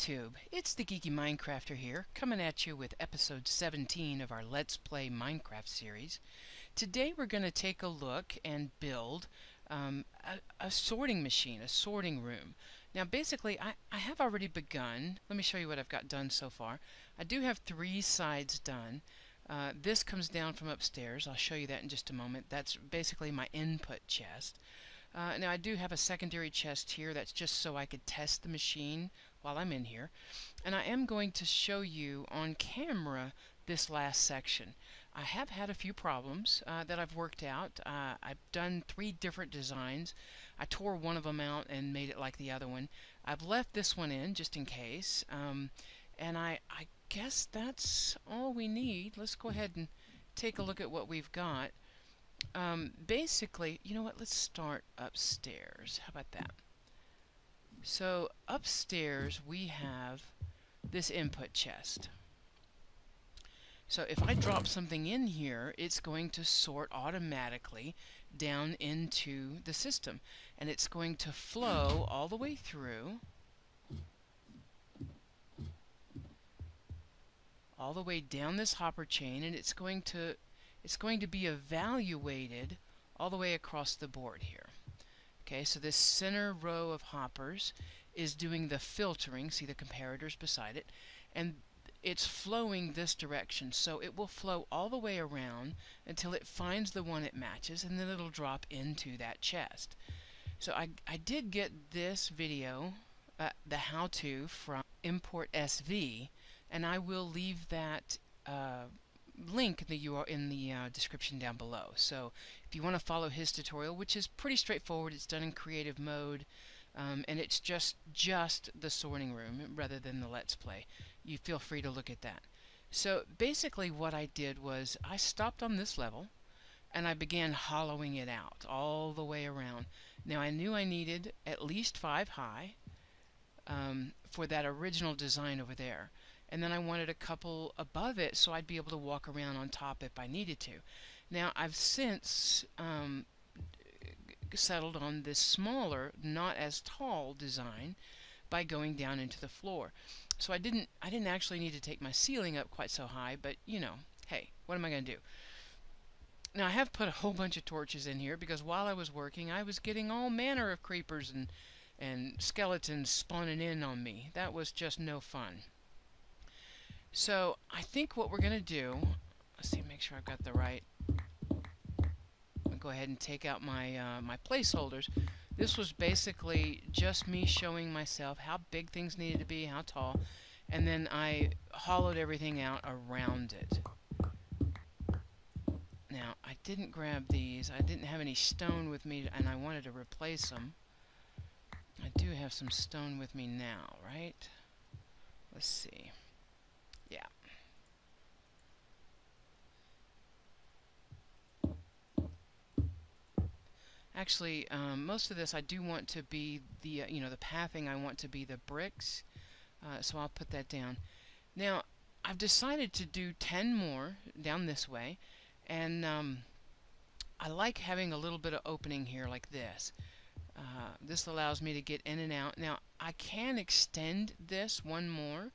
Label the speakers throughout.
Speaker 1: YouTube, it's the Geeky Minecrafter here, coming at you with episode 17 of our Let's Play Minecraft series. Today we're going to take a look and build um, a, a, sorting machine, a sorting room. Now basically I, I have already begun. Let me show you what I've got done so far. I do have three sides done. Uh, this comes down from upstairs. I'll show you that in just a moment. That's basically my input chest. Uh, now I do have a secondary chest here that's just so I could test the machine while I'm in here and I am going to show you on camera this last section. I have had a few problems uh, that I've worked out. Uh, I've done three different designs. I tore one of them out and made it like the other one. I've left this one in just in case um, and I, I guess that's all we need. Let's go ahead and take a look at what we've got. Um, basically, you know what, let's start upstairs. How about that? So upstairs we have this input chest. So if I drop something in here, it's going to sort automatically down into the system. And it's going to flow all the way through. All the way down this hopper chain, and it's going to it's going to be evaluated all the way across the board here. Okay, so this center row of hoppers is doing the filtering, see the comparators beside it, and it's flowing this direction. So it will flow all the way around until it finds the one it matches, and then it'll drop into that chest. So I, I did get this video, uh, the how-to from ImpulseSV, and I will leave that uh, link in the URL in the uh, description down below. So if you want to follow his tutorial, which is pretty straightforward, it's done in creative mode, um, and it's just just the sorting room rather than the let's play. You feel free to look at that. So basically what I did was I stopped on this level and I began hollowing it out all the way around. Now I knew I needed at least five high um, for that original design over there and then I wanted a couple above it so I'd be able to walk around on top if I needed to. Now I've since um, settled on this smaller, not as tall design by going down into the floor. So I didn't I didn't actually need to take my ceiling up quite so high, but you know, hey, what am I going to do? Now I have put a whole bunch of torches in here because while I was working I was getting all manner of creepers and and skeletons spawning in on me. That was just no fun. So I think what we're going to do, let's see, make sure I've got the right, go ahead and take out my, uh, my placeholders. This was basically just me showing myself how big things needed to be, how tall, and then I hollowed everything out around it. Now, I didn't grab these. I didn't have any stone with me, and I wanted to replace them. I do have some stone with me now, right? Let's see. Actually, um, most of this I do want to be the, uh, you know, the pathing I want to be the bricks. Uh, so I'll put that down. Now, I've decided to do 10 more down this way. And um, I like having a little bit of opening here like this. Uh, this allows me to get in and out. Now, I can extend this one more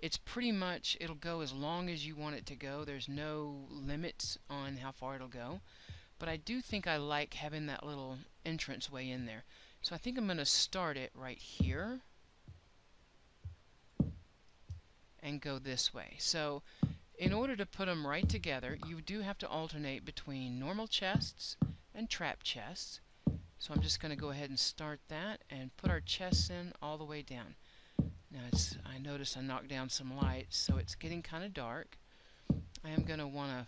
Speaker 1: it's pretty much it'll go as long as you want it to go there's no limits on how far it'll go but I do think I like having that little entrance way in there. So I think I'm going to start it right here and go this way. So in order to put them right together you do have to alternate between normal chests and trap chests. So I'm just going to go ahead and start that and put our chests in all the way down. Now it's, I notice I knocked down some lights, so it's getting kind of dark. I am going to want to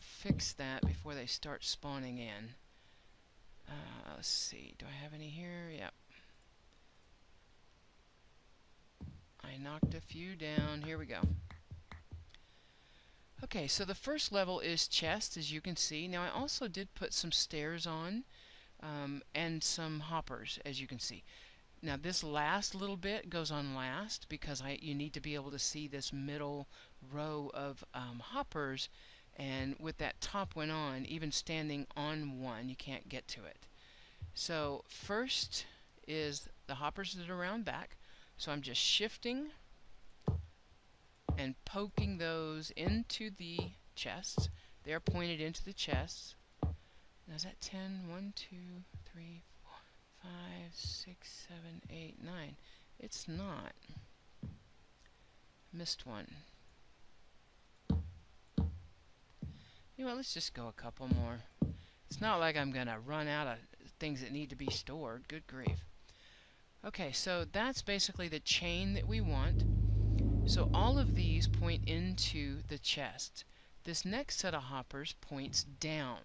Speaker 1: fix that before they start spawning in. Uh, let's see, do I have any here? Yep. I knocked a few down. Here we go. Okay, so the first level is chest, as you can see. Now I also did put some stairs on um, and some hoppers, as you can see. Now this last little bit goes on last because I, you need to be able to see this middle row of um, hoppers and with that top one on, even standing on one, you can't get to it. So first is the hoppers that are around back. So I'm just shifting and poking those into the chests. They're pointed into the chests. Now is that 10? 1, 2, 3, 4, 5, 6, 7, 8, 9. It's not. Missed one. You know let's just go a couple more. It's not like I'm going to run out of things that need to be stored. Good grief. Okay, so that's basically the chain that we want. So all of these point into the chest. This next set of hoppers points down.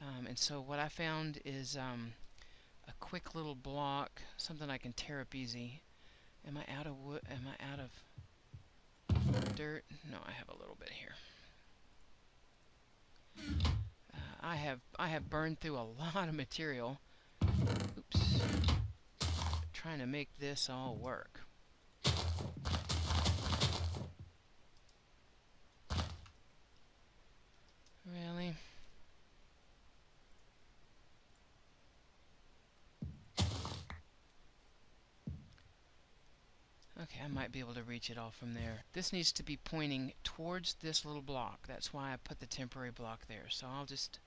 Speaker 1: Um, and so what I found is um, a quick little block, something I can tear up easy. Am I out of wood? Am I out of dirt? No, I have a little bit here. I have I have burned through a lot of material. Oops. Trying to make this all work. Really? Okay, I might be able to reach it all from there. This needs to be pointing towards this little block. That's why I put the temporary block there. So I'll just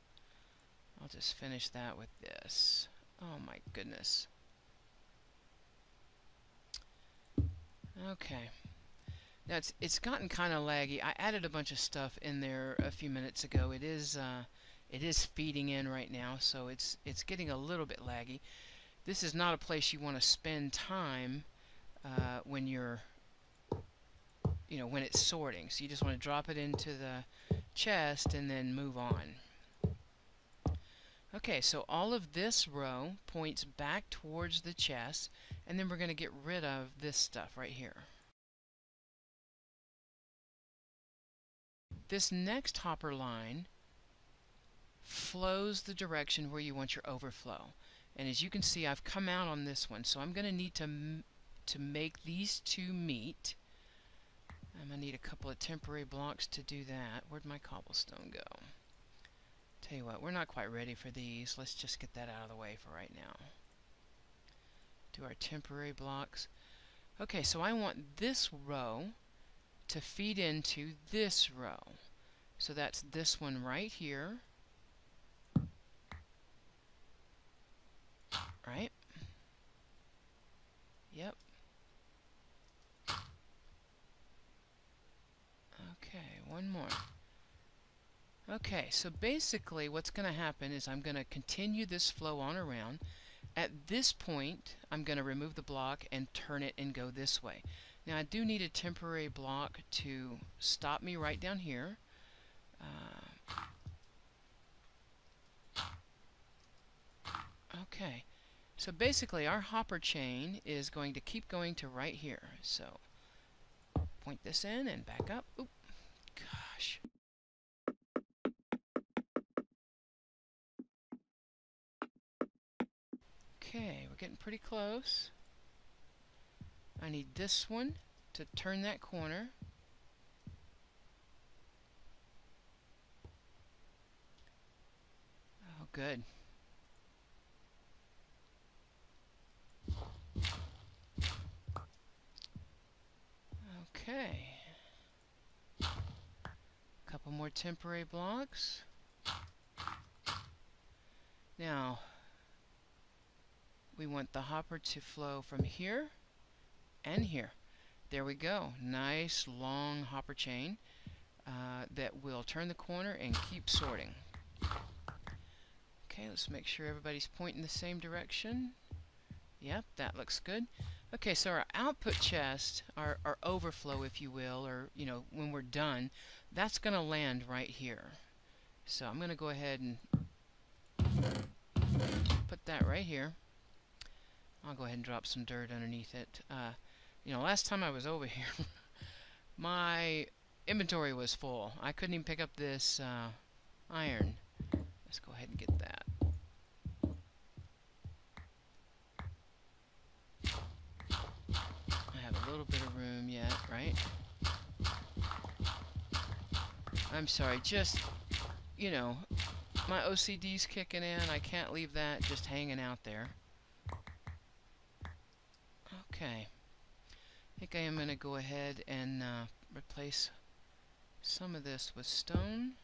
Speaker 1: I'll just finish that with this. Oh my goodness. Okay. Now it's it's gotten kind of laggy. I added a bunch of stuff in there a few minutes ago. It is uh, it is feeding in right now, so it's it's getting a little bit laggy. This is not a place you want to spend time uh, when you're, you know, when it's sorting. So you just want to drop it into the chest and then move on. Okay, so all of this row points back towards the chest, and then we're going to get rid of this stuff right here. This next hopper line flows the direction where you want your overflow. And as you can see, I've come out on this one, so I'm going to need to to make these two meet. I'm going to need a couple of temporary blocks to do that. Where'd my cobblestone go? Tell you what, we're not quite ready for these. Let's just get that out of the way for right now. Do our temporary blocks. Okay, so I want this row to feed into this row. So that's this one right here. Right? Yep. Okay, one more. Okay, so basically what's going to happen is I'm going to continue this flow on around. At this point, I'm going to remove the block and turn it and go this way. Now I do need a temporary block to stop me right down here. Uh, okay, so basically our hopper chain is going to keep going to right here. So point this in and back up. Oop, Okay, we're getting pretty close. I need this one to turn that corner. Oh, good. Okay. A couple more temporary blocks. Now, we want the hopper to flow from here and here. There we go. Nice long hopper chain uh, that will turn the corner and keep sorting. Okay, let's make sure everybody's pointing the same direction. Yep, that looks good. Okay, so our output chest, our, our overflow, if you will, or, you know, when we're done, that's going to land right here. So I'm going to go ahead and put that right here. I'll go ahead and drop some dirt underneath it. Uh, you know, last time I was over here, my inventory was full. I couldn't even pick up this uh, iron. Let's go ahead and get that. I have a little bit of room yet, right? I'm sorry, just, you know, my OCD's kicking in. I can't leave that just hanging out there. Okay. I think I am going to go ahead and uh, replace some of this with stone.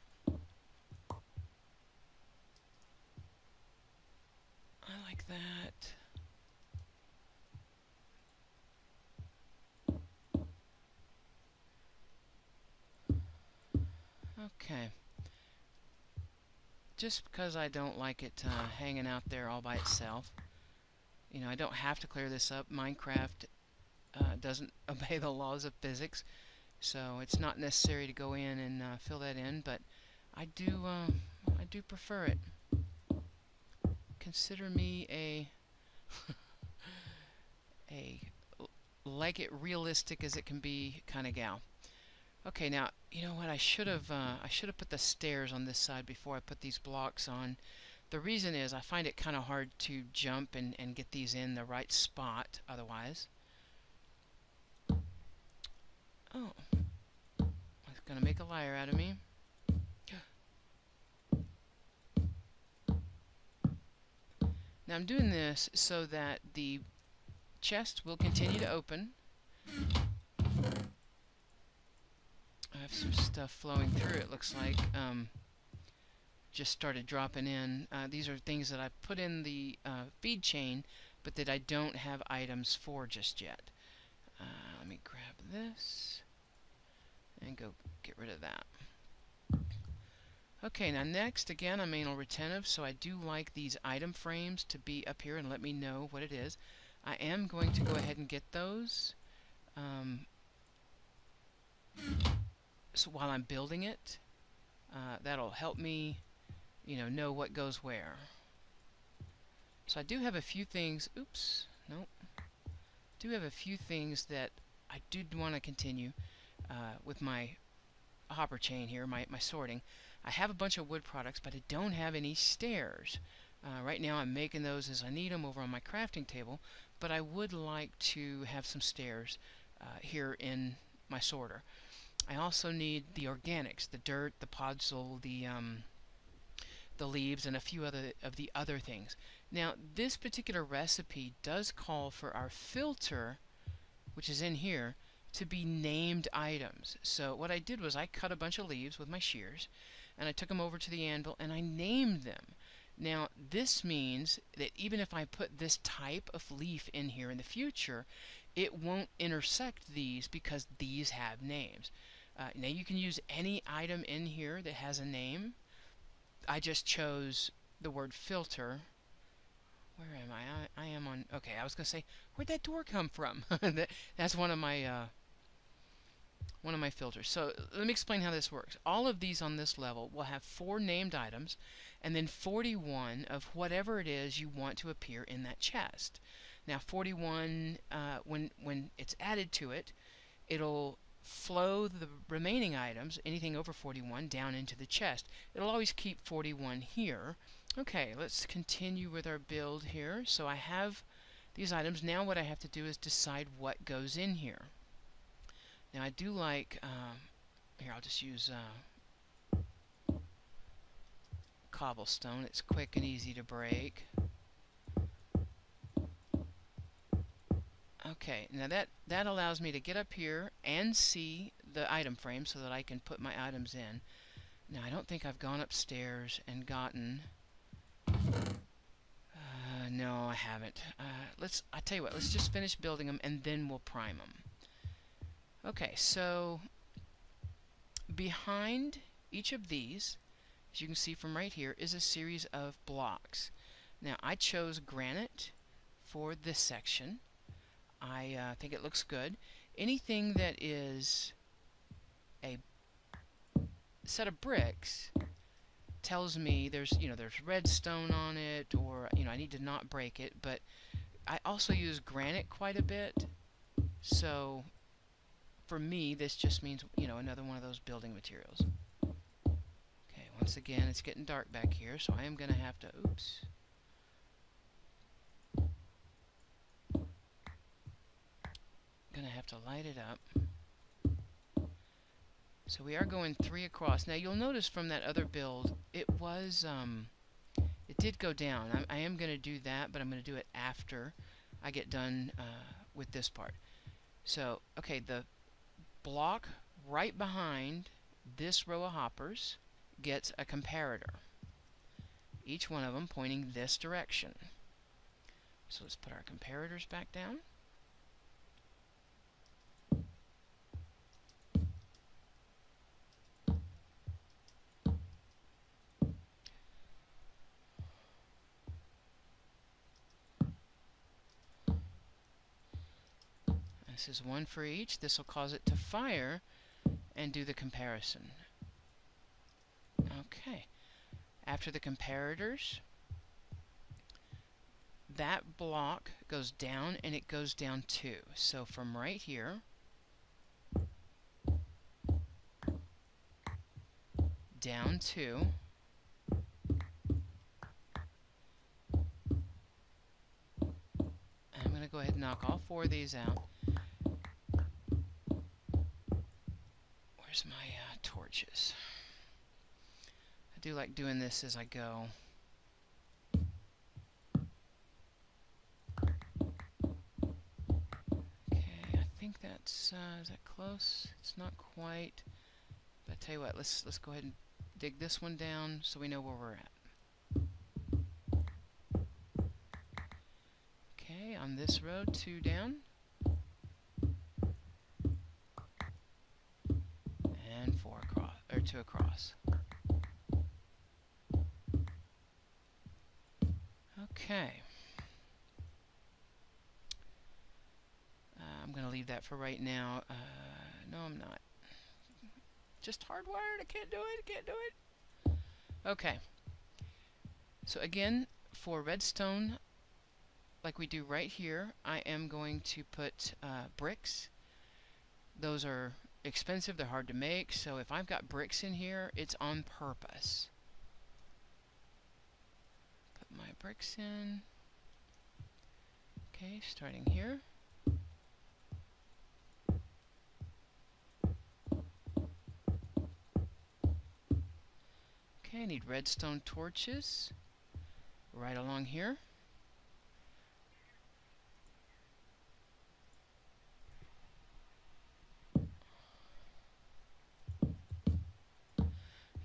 Speaker 1: I like that. Okay. Just because I don't like it uh, hanging out there all by itself. You know, I don't have to clear this up. Minecraft uh, doesn't obey the laws of physics, so it's not necessary to go in and uh, fill that in, but I do, uh, I do prefer it. Consider me a, a like it realistic as it can be kind of gal. Okay, now, you know what, I should have, uh, I should have put the stairs on this side before I put these blocks on. The reason is I find it kind of hard to jump and, and get these in the right spot otherwise. Oh. It's going to make a liar out of me. Now I'm doing this so that the chest will continue to open. I have some stuff flowing through, it looks like. Um, just started dropping in. Uh, these are things that I put in the uh, feed chain, but that I don't have items for just yet. Uh, let me grab this and go get rid of that. Okay, now next, again, I'm anal retentive, so I do like these item frames to be up here and let me know what it is. I am going to go ahead and get those. Um, so while I'm building it, uh, that'll help me, you know, know what goes where. So I do have a few things, oops, nope, do have a few things that I do want to continue uh, with my hopper chain here, my, my sorting. I have a bunch of wood products, but I don't have any stairs. Uh, right now I'm making those as I need them over on my crafting table, but I would like to have some stairs uh, here in my sorter. I also need the organics, the dirt, the podzol, the um, the leaves, and a few other of the other things. Now, this particular recipe does call for our filter, which is in here, to be named items. So what I did was I cut a bunch of leaves with my shears and I took them over to the anvil and I named them. Now this means that even if I put this type of leaf in here in the future, it won't intersect these because these have names. Uh, now you can use any item in here that has a name. I just chose the word filter. Where am I? I, I am on. Okay, I was going to say, where'd that door come from? that, that's one of my uh, one of my filters. So let me explain how this works. All of these on this level will have four named items and then 41 of whatever it is you want to appear in that chest. Now 41, uh, when, when it's added to it, it'll flow the remaining items, anything over 41, down into the chest. It'll always keep 41 here. Okay, let's continue with our build here. So I have these items. Now what I have to do is decide what goes in here. Now I do like, um, here I'll just use uh, cobblestone. It's quick and easy to break. Okay, now that, that allows me to get up here and see the item frame so that I can put my items in. Now I don't think I've gone upstairs and gotten... Uh, no, I haven't. Uh, let's, I tell you what, let's just finish building them and then we'll prime them. Okay, so behind each of these, as you can see from right here, is a series of blocks. Now, I chose granite for this section. I uh, think it looks good. Anything that is a set of bricks tells me there's, you know, there's redstone on it, or, you know, I need to not break it, but I also use granite quite a bit, so for me, this just means, you know, another one of those building materials. Okay, once again, it's getting dark back here, so I am going to have to, oops. Going to have to light it up. So we are going three across. Now you'll notice from that other build, it was, um, it did go down. I, I am going to do that, but I'm going to do it after I get done uh, with this part. So, okay, the block right behind this row of hoppers gets a comparator. Each one of them pointing this direction. So let's put our comparators back down. This is one for each. This will cause it to fire and do the comparison. Okay. After the comparators, that block goes down and it goes down too. So from right here, down two, I'm going to go ahead and knock all four of these out. Where's my uh, torches? I do like doing this as I go. Okay, I think that's, uh, is that close? It's not quite. But I tell you what, let's, let's go ahead and dig this one down so we know where we're at. Okay, on this road, two down. To a cross. Okay. Uh, I'm going to leave that for right now. Uh, no, I'm not. Just hardwired. I can't do it. I can't do it. Okay. So again, for redstone, like we do right here, I am going to put uh, bricks. Those are expensive, they're hard to make, so if I've got bricks in here, it's on purpose. Put my bricks in. Okay, starting here. Okay, I need redstone torches right along here.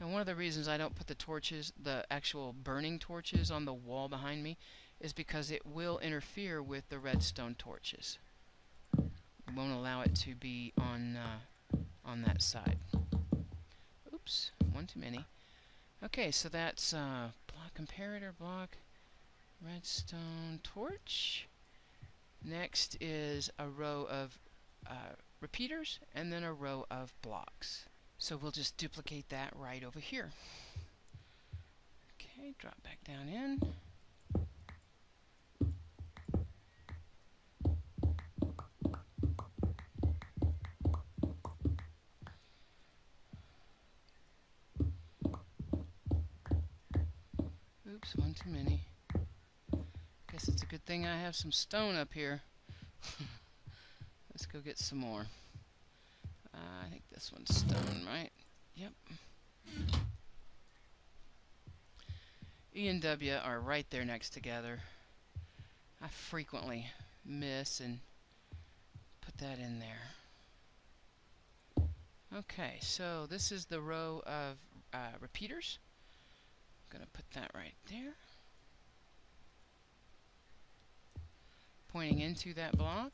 Speaker 1: And one of the reasons I don't put the torches, the actual burning torches on the wall behind me, is because it will interfere with the redstone torches. It won't allow it to be on, uh, on that side. Oops, one too many. Okay, so that's uh, block comparator, block, redstone torch. Next is a row of uh, repeaters, and then a row of blocks. So we'll just duplicate that right over here. Okay, drop back down in. Oops, one too many. Guess it's a good thing I have some stone up here. Let's go get some more. Uh, I think this one's stone, right? Yep. E and W are right there next together. I frequently miss and put that in there. Okay, so this is the row of uh, repeaters. I'm going to put that right there. Pointing into that block.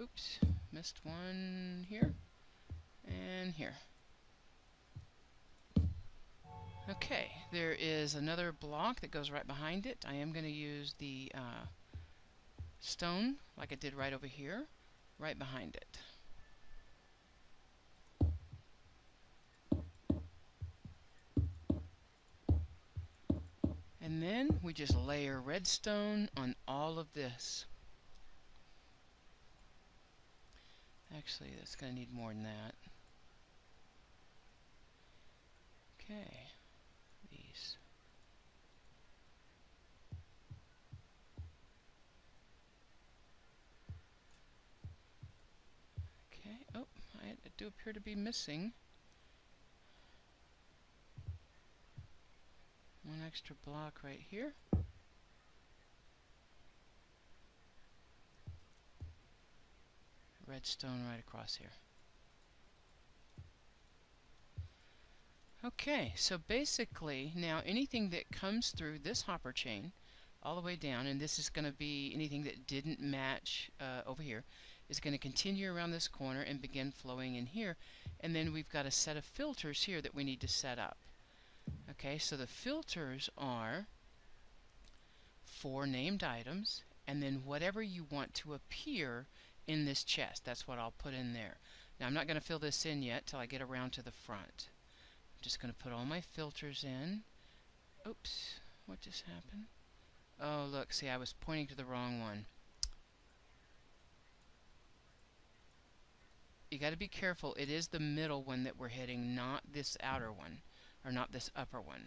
Speaker 1: Oops, missed one here and here. Okay, there is another block that goes right behind it. I am going to use the uh, stone, like I did right over here, right behind it. And then we just layer redstone on all of this. Actually, that's going to need more than that. Okay. These. Okay. Oh, I do appear to be missing one extra block right here. Redstone right across here. Okay, so basically now anything that comes through this hopper chain all the way down, and this is going to be anything that didn't match uh, over here, is going to continue around this corner and begin flowing in here. And then we've got a set of filters here that we need to set up. Okay, so the filters are four named items, and then whatever you want to appear in this chest. That's what I'll put in there. Now I'm not going to fill this in yet till I get around to the front. I'm just going to put all my filters in. Oops, what just happened? Oh, look, see, I was pointing to the wrong one. You got to be careful. It is the middle one that we're hitting, not this outer one, or not this upper one.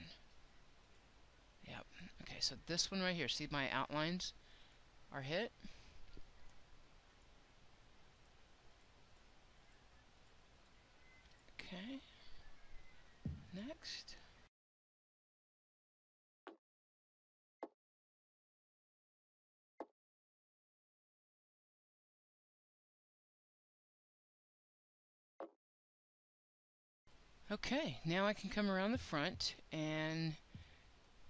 Speaker 1: Yep. Okay, so this one right here, see my outlines are hit? Okay. Next. Okay, now I can come around the front and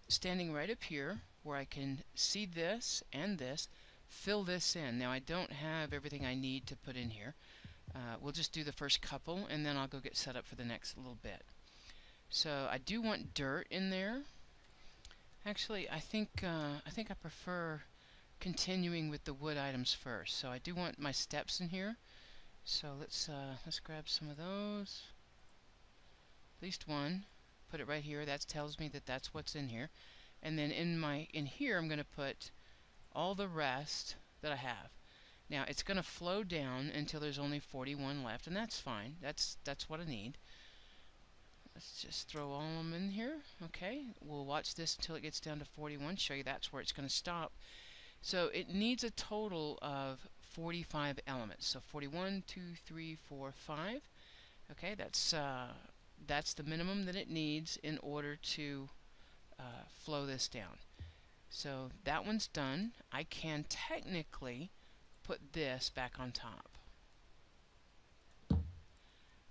Speaker 1: standing right up here where I can see this and this, fill this in. Now I don't have everything I need to put in here. Uh, we'll just do the first couple and then I'll go get set up for the next little bit. So I do want dirt in there. Actually, I think uh, I think I prefer continuing with the wood items first. So I do want my steps in here. So let's uh, let's grab some of those at least one put it right here that tells me that that's what's in here and then in my in here I'm gonna put all the rest that I have now it's gonna flow down until there's only 41 left and that's fine. That's that's what I need. Let's just throw all of them in here. Okay we'll watch this until it gets down to 41 show you that's where it's gonna stop. So it needs a total of 45 elements. So 41 2 3 4 5 okay that's uh, that's the minimum that it needs in order to uh, flow this down. So that one's done. I can technically put this back on top.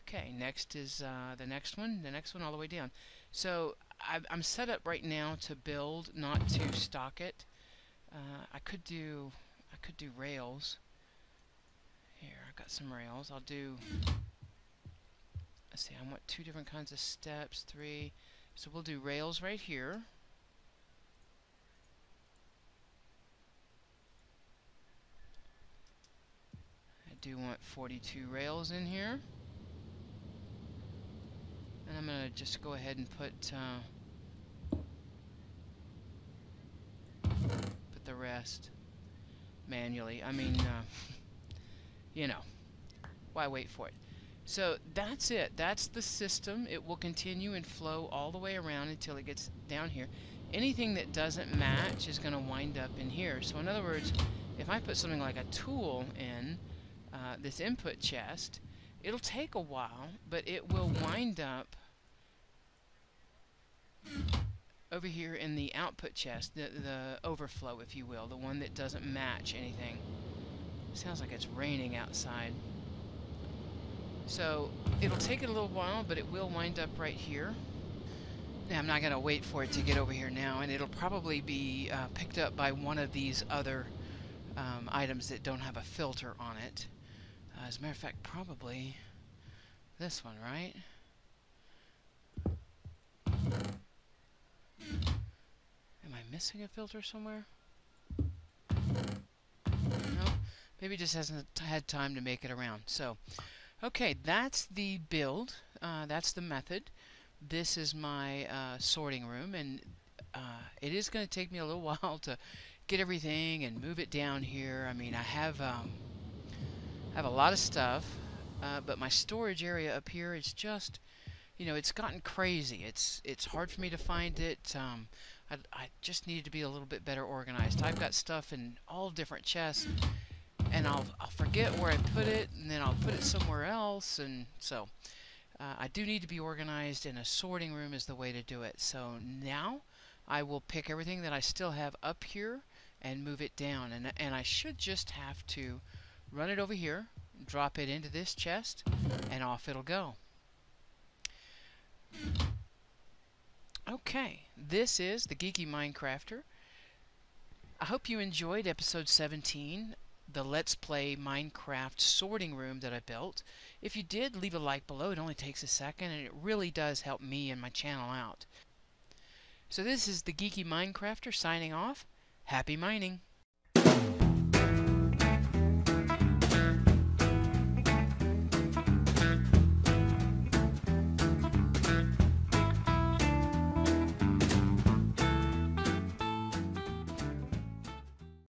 Speaker 1: Okay, next is uh, the next one, the next one all the way down. So i am set up right now to build, not to stock it. Uh, I could do, I could do rails. Here, I've got some rails. I'll do let's see, I want two different kinds of steps, three. So we'll do rails right here. Do want 42 rails in here. And I'm going to just go ahead and put uh, put the rest manually. I mean, uh, you know, why wait for it? So that's it. That's the system. It will continue and flow all the way around until it gets down here. Anything that doesn't match is going to wind up in here. So in other words, if I put something like a tool in uh, this input chest, it'll take a while, but it will wind up over here in the output chest, the, the overflow, if you will, the one that doesn't match anything. Sounds like it's raining outside. So it'll take it a little while, but it will wind up right here. Now, I'm not going to wait for it to get over here now, and it'll probably be uh, picked up by one of these other um, items that don't have a filter on it. Uh, as a matter of fact, probably this one, right? Am I missing a filter somewhere? No, maybe just hasn't had time to make it around. So, Okay, that's the build. Uh, that's the method. This is my uh, sorting room, and uh, it is going to take me a little while to get everything and move it down here. I mean, I have um, have a lot of stuff, uh, but my storage area up here is just, you know, it's gotten crazy. It's it's hard for me to find it. Um, I, I just need to be a little bit better organized. I've got stuff in all different chests and I'll, I'll forget where I put it, and then I'll put it somewhere else, and so uh, I do need to be organized, and a sorting room is the way to do it. So now I will pick everything that I still have up here and move it down, and, and I should just have to run it over here, drop it into this chest, and off it'll go. Okay, this is the Geeky Minecrafter. I hope you enjoyed episode 17, the Let's Play Minecraft sorting room that I built. If you did, leave a like below. It only takes a second, and it really does help me and my channel out. So this is the Geeky Minecrafter signing off. Happy mining!